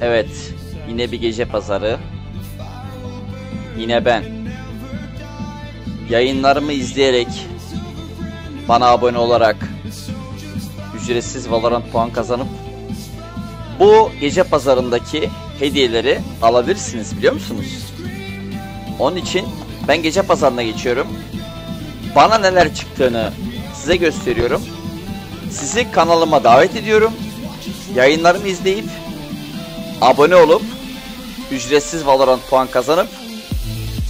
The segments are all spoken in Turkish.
Evet. Yine bir gece pazarı. Yine ben. Yayınlarımı izleyerek bana abone olarak ücretsiz Valorant puan kazanıp bu gece pazarındaki hediyeleri alabilirsiniz biliyor musunuz? Onun için ben gece pazarına geçiyorum. Bana neler çıktığını size gösteriyorum. Sizi kanalıma davet ediyorum. Yayınlarımı izleyip abone olup ücretsiz Valorant puan kazanıp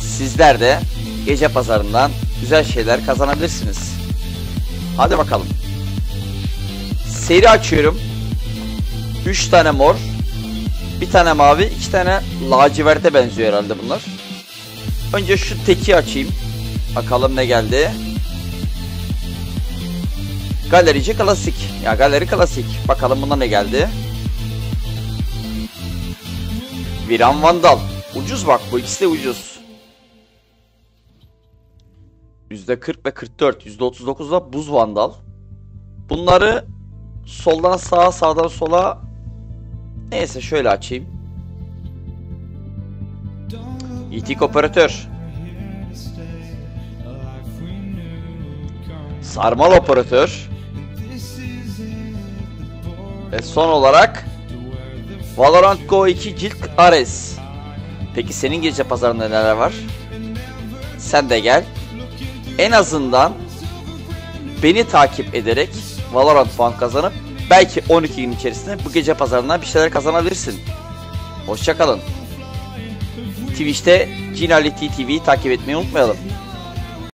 sizler de gece pazarından güzel şeyler kazanabilirsiniz. Hadi bakalım. Seri açıyorum. 3 tane mor, bir tane mavi, iki tane laciverte benziyor herhalde bunlar. Önce şu teki açayım. Bakalım ne geldi. Galerici klasik. Ya galeri klasik. Bakalım buna ne geldi. Viran Vandal. Ucuz bak bu ikisi de ucuz. %40 ve 44. %39'da Buz Vandal. Bunları soldan sağa sağdan sola neyse şöyle açayım. İtik operatör. Sarmal operatör. Ve son olarak Valorant Go 2 cilt Ares. Peki senin gece pazarında neler var? Sen de gel. En azından beni takip ederek Valorant puan kazanıp belki 12 gün içerisinde bu gece pazarından bir şeyler kazanabilirsin. Hoşçakalın. Twitch'te Cinali TV'yi takip etmeyi unutmayalım.